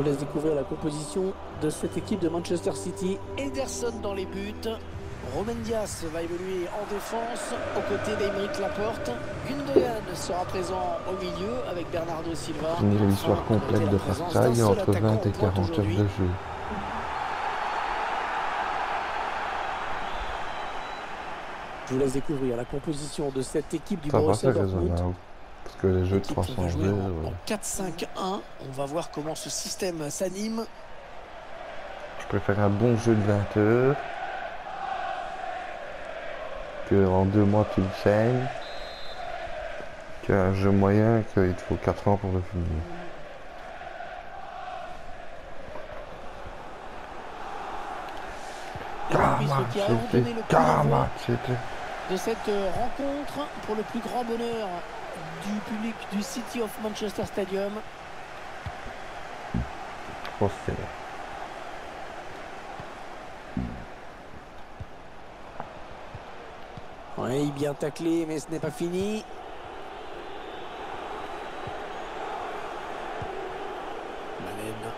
vous laisse découvrir la composition de cette équipe de Manchester City. Ederson dans les buts. Romain Diaz va évoluer en défense aux côtés d'Aymeric Laporte. Gundogan sera présent au milieu avec Bernardo Silva. Fini l'histoire complète de Far Cry entre 20 et 40 heures de jeu. Je vous laisse découvrir la composition de cette équipe du Ça Borussia Dortmund. Parce que les jeux de Équipe qui va 300 jouer en, ouais. en 4-5-1. On va voir comment ce système s'anime. je préfère un bon jeu de 20 heures que en deux mois tu le saignes qu'un jeu moyen qu'il te faut 4 ans pour le finir. Karma, c'était. de cette euh, rencontre pour le plus grand bonheur du public du City of Manchester Stadium. Oh, Oui, bien taclé, mais ce n'est pas fini. Malen.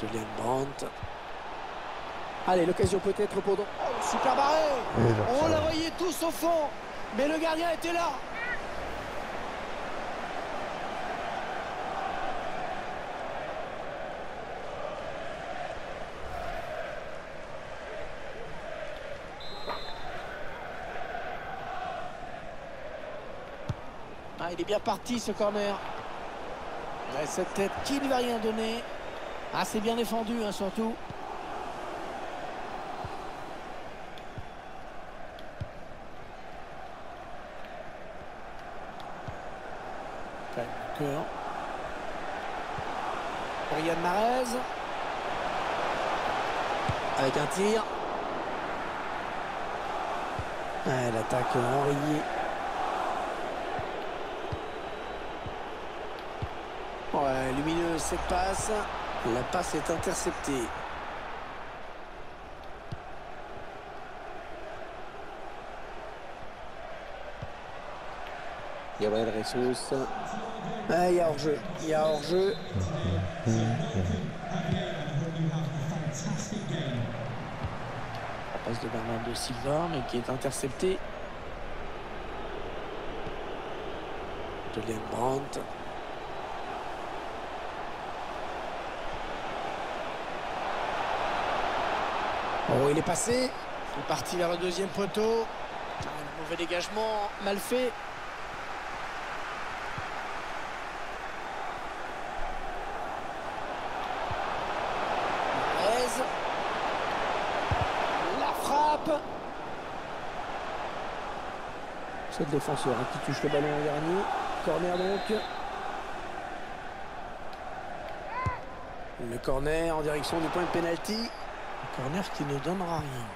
Julian Brandt. Allez, l'occasion peut-être pour... Oh, super barré On la voyait tous au fond, mais le gardien était là. Ah, il est bien parti ce corner. Cette tête qui ne va rien donner. Ah, c'est bien défendu hein, surtout. Cœur. Riyad Mahrez. Avec un tir. Ouais, L'attaque enrayée. Ouais, lumineuse cette passe. La passe est interceptée. Gabriel Jesus. Ah, il y a hors-jeu. Il y a hors-jeu. La passe de Bernardo Silva, mais qui est interceptée. Julian Brandt. Oh, il est passé. Il est parti vers le deuxième poteau. Un mauvais dégagement, mal fait. Marez. La frappe. C'est le défenseur hein, qui touche le ballon au dernier. Corner donc. Le corner en direction du point de pénalty. Un corner qui ne donnera rien.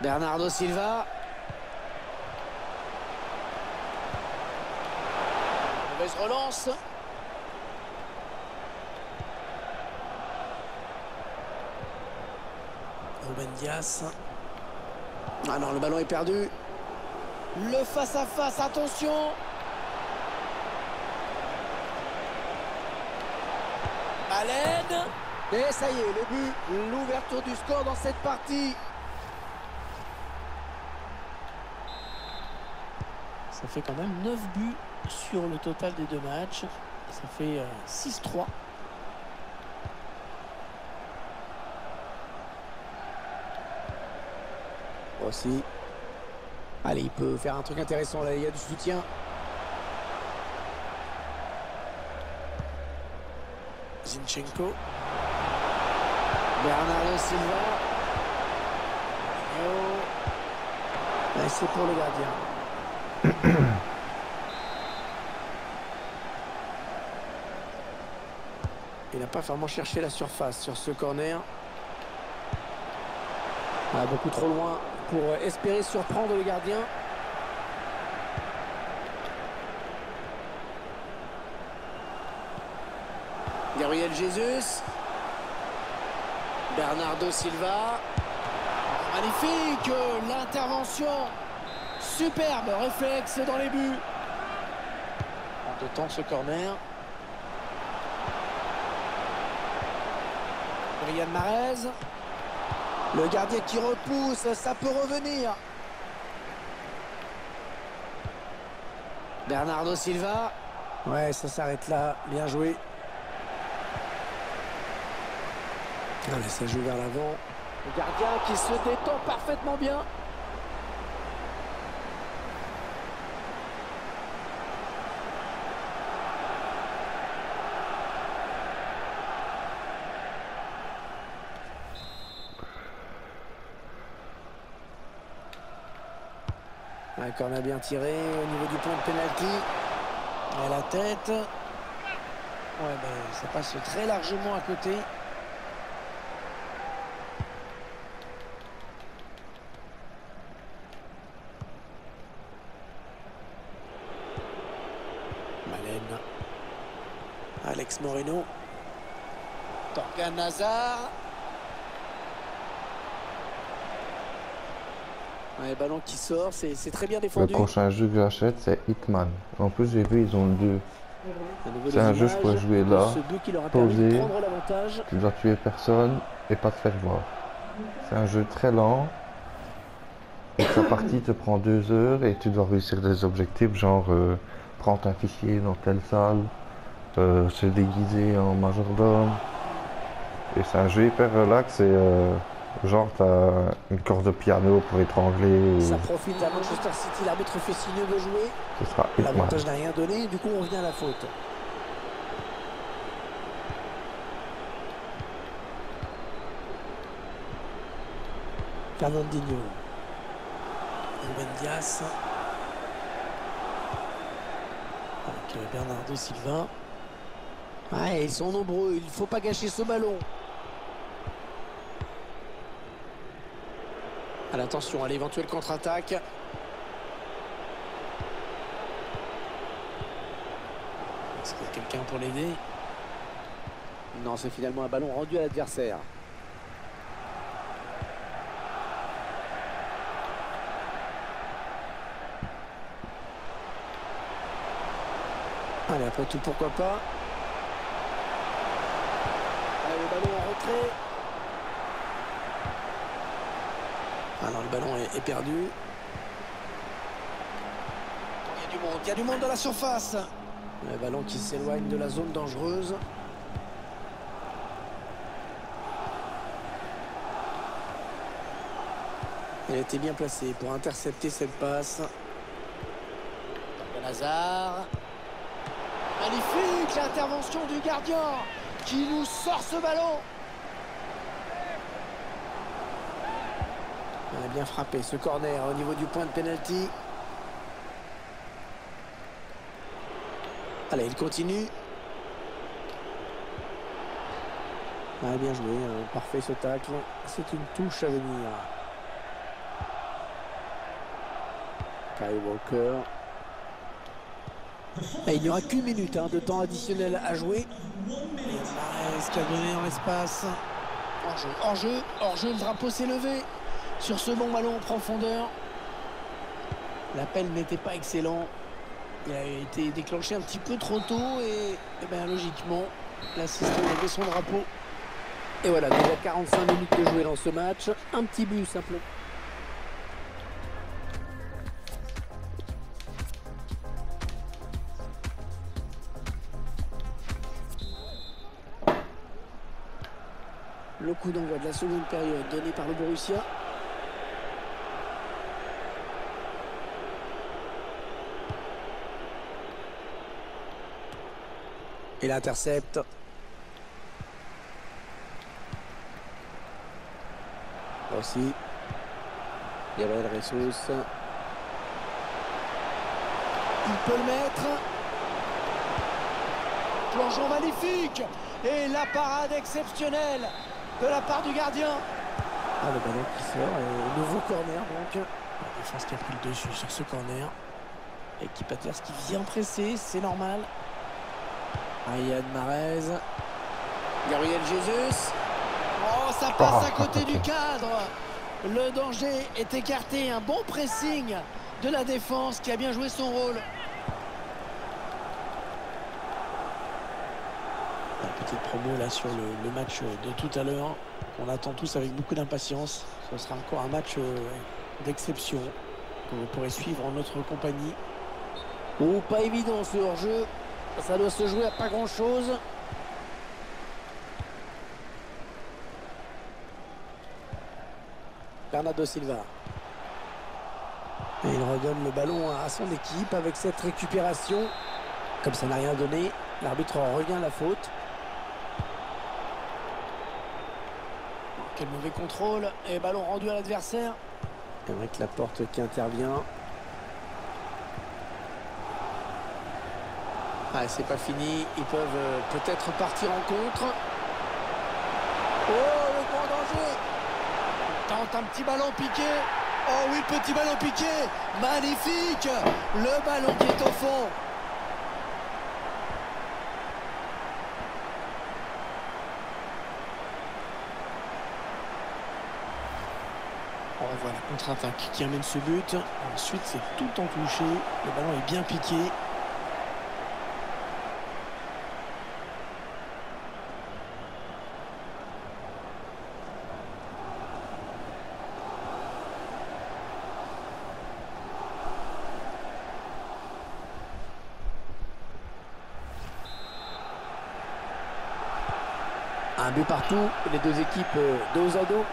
Bernardo Silva. Mauvaise relance. Ruben Dias. Ah non, le ballon est perdu. Le face-à-face, attention. Baleine. Et ça y est, le but, l'ouverture du score dans cette partie. Ça fait quand même 9 buts sur le total des deux matchs. Ça fait euh, 6-3. Allez, il peut faire un truc intéressant là, il y a du soutien. Zinchenko. Bernardo Silva. C'est pour le gardien. Il n'a pas vraiment cherché la surface sur ce corner. Beaucoup trop loin pour espérer surprendre le gardien. Gabriel Jesus. Bernardo Silva. Magnifique l'intervention. Superbe réflexe dans les buts. de temps ce corner. Riyad Mahrez. Le gardien qui repousse, ça peut revenir. Bernardo Silva. Ouais, ça s'arrête là. Bien joué. Allez, ça joue vers l'avant. Le gardien qui se détend parfaitement bien. Corner bien tiré au niveau du point de pénalty. À la tête. Ouais, ben, ça passe très largement à côté. Malène. Alex Moreno. Torgan Hazard. Ouais, ballon qui sort, c'est très bien Le défendu. prochain jeu que j'achète, c'est Hitman. En plus, j'ai vu, ils ont deux. C'est un jeu, je images pourrais jouer là, poser. Tu dois tuer personne et pas te faire voir. C'est un jeu très lent. Et ta partie te prend deux heures et tu dois réussir des objectifs genre euh, prendre un fichier dans telle salle, euh, se déguiser en majordome. Et c'est un jeu hyper relax et euh, genre t'as une corde de piano pour étrangler. Ça profite à Manchester City. L'arbitre fait signe de jouer. ce sera. L'avantage n'a rien donné. Du coup, on revient à la faute. Fernandinho. Ruben Dias. Avec euh, Bernardo Silva. Ouais, ils sont nombreux. Il ne faut pas gâcher ce ballon. À l'attention à l'éventuelle contre-attaque. Est-ce qu'il y a quelqu'un pour l'aider? Non, c'est finalement un ballon rendu à l'adversaire. Allez, après tout, pourquoi pas? Allez, le ballon en retrait. Alors, le ballon est, est perdu. Il y a du monde, il y a du monde dans la surface. Le ballon qui s'éloigne de la zone dangereuse. Elle était bien placée pour intercepter cette passe. Magnifique l'intervention du gardien qui nous sort ce ballon. On a bien frappé ce corner au niveau du point de pénalty. Allez, il continue. Ah, bien joué, hein, parfait ce tacle. C'est une touche à venir. Kyle Walker. Et il n'y aura qu'une minute hein, de temps additionnel à jouer. Est-ce qu'il a donné dans l'espace Hors-jeu, hors-jeu, hors-jeu, le drapeau s'est levé sur ce bon ballon en profondeur. L'appel n'était pas excellent. Il a été déclenché un petit peu trop tôt et, eh ben, logiquement, l'assistant a levé son drapeau. Et voilà, déjà 45 minutes de jouer dans ce match. Un petit but simplement. Le coup d'envoi de la seconde période donné par le Borussia. Et l'intercepte. Aussi. Gabriel Ressus. Il peut le mettre. Plongeon magnifique. Et la parade exceptionnelle de la part du gardien. Ah, le ballon qui sort. Et nouveau corner donc. La défense qui a pris le dessus sur ce corner. Équipe adverse qui vient presser, c'est normal. Ryan Marez. Gabriel Jesus. Oh, ça passe à côté du cadre. Le danger est écarté. Un bon pressing de la défense qui a bien joué son rôle. La petite promo là sur le, le match de tout à l'heure. On attend tous avec beaucoup d'impatience. Ce sera encore un match euh, d'exception que vous pourrez suivre en notre compagnie. Oh, pas évident ce hors-jeu. Ça doit se jouer à pas grand-chose. Bernardo Silva. Et il redonne le ballon à son équipe avec cette récupération. Comme ça n'a rien donné, l'arbitre revient la faute. Quel mauvais contrôle. Et ballon rendu à l'adversaire. Avec la porte qui intervient. Ah, c'est pas fini. Ils peuvent euh, peut-être partir en contre. Oh, le grand danger. Tente un petit ballon piqué. Oh oui, petit ballon piqué. Magnifique. Le ballon qui est au fond. On revoit la contre-attaque qui amène ce but. Ensuite, c'est tout en touché. Le ballon est bien piqué. Les deux équipes dos à dos.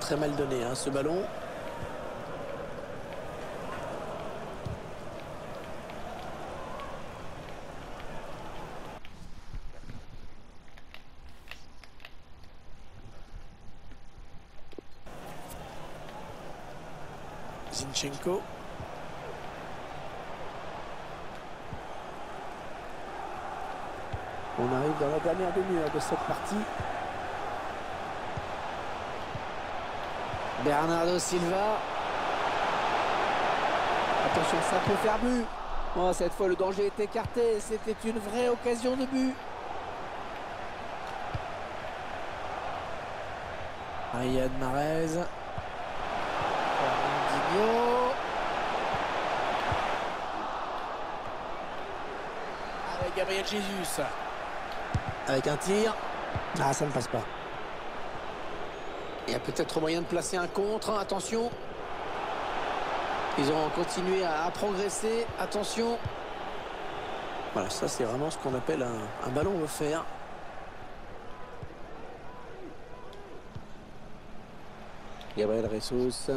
Très mal donné hein, ce ballon. Zinchenko. On arrive dans la dernière demi-heure de cette partie. Bernardo Silva. Attention, ça peut faire but. Oh, cette fois, le danger est écarté. C'était une vraie occasion de but. Riyad Mahrez. Avec Gabriel Jesus. Avec un tir. Ah, ça ne passe pas. Il y a peut-être moyen de placer un contre. Attention. Ils ont continué à, progresser. Attention. Voilà, ça c'est vraiment ce qu'on appelle un, un ballon offert. Gabriel Ressus.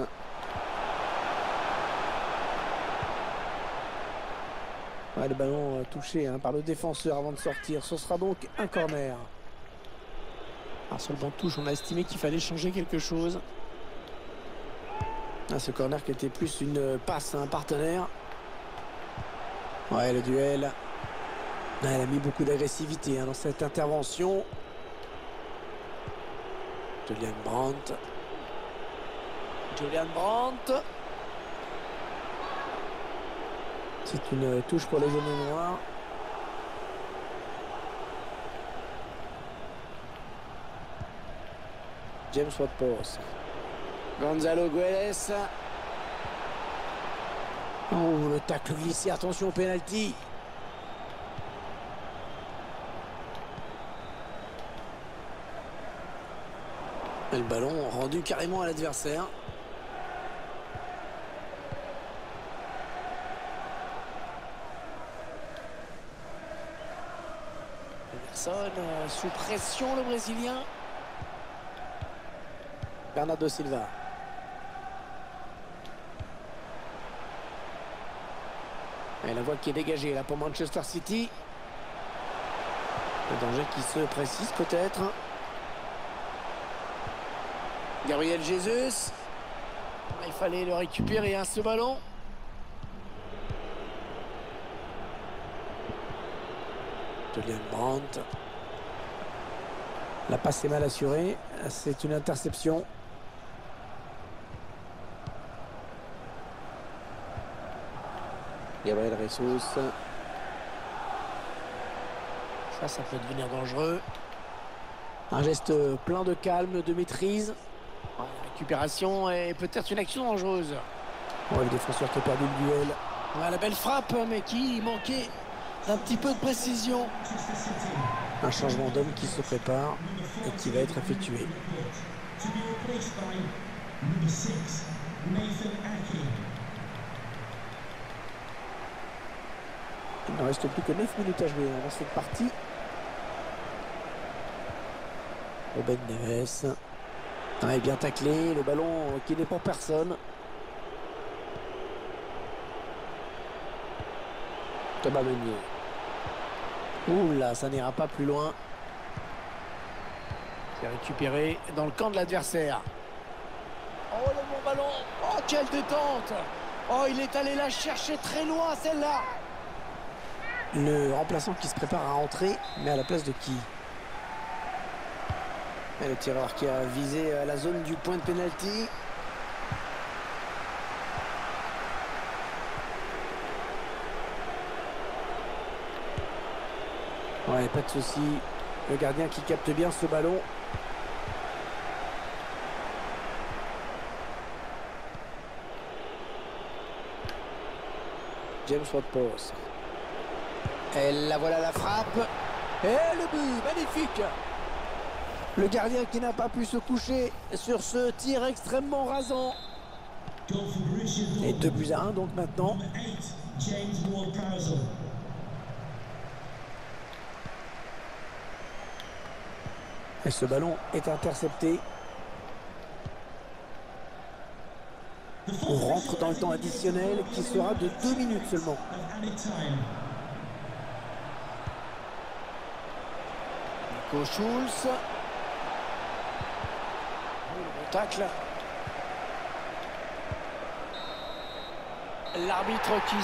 Le ballon euh, touché hein, par le défenseur avant de sortir. Ce sera donc un corner. Alors sur le banc de touche, on a estimé qu'il fallait changer quelque chose. Ah, ce corner qui était plus une passe à un partenaire. Ouais, le duel. Ah, elle a mis beaucoup d'agressivité hein, dans cette intervention. Julian Brandt. Julian Brandt. C'est une touche pour les jaunes noirs. James Watpors. Gonzalo Guedes. Oh, le tacle glissé. Attention au penalty. Et le ballon rendu carrément à l'adversaire. Euh, sous pression le Brésilien. Bernardo Silva. Et la voie qui est dégagée là pour Manchester City. Le danger qui se précise peut-être. Gabriel Jesus. Il fallait le récupérer, hein, ce ballon. Brandt. La passe est mal assurée. C'est une interception. Gabriel Ressus. Ça, ça peut devenir dangereux. Un geste plein de calme, de maîtrise. La récupération et peut-être une action dangereuse. Oh, le défenseur qui a perdu le duel. Ouais, la belle frappe, mais qui manquait d'un petit peu de précision. Un changement d'homme qui se prépare et qui va être effectué. Il ne reste plus que 9 minutes à jouer dans cette partie. Robin Neves. Ah, est bien taclé, le ballon qui n'est pour personne. Thomas Meunier. Ouh ça n'ira pas plus loin. C'est récupéré dans le camp de l'adversaire. Oh le bon ballon Oh quelle détente Oh il est allé la chercher très loin celle-là Le remplaçant qui se prépare à entrer, mais à la place de qui? Le tireur qui a visé la zone du point de pénalty. Ouais, pas de souci. Le gardien qui capte bien ce ballon. James Ward-Prowse. Et la voilà la frappe. Et le but, magnifique Le gardien qui n'a pas pu se coucher sur ce tir extrêmement rasant. Et 2 buts à 1 donc maintenant. Et ce ballon est intercepté. On rentre dans le temps additionnel qui sera de 2 minutes seulement. Nico Schulz. Le tacle. L'arbitre qui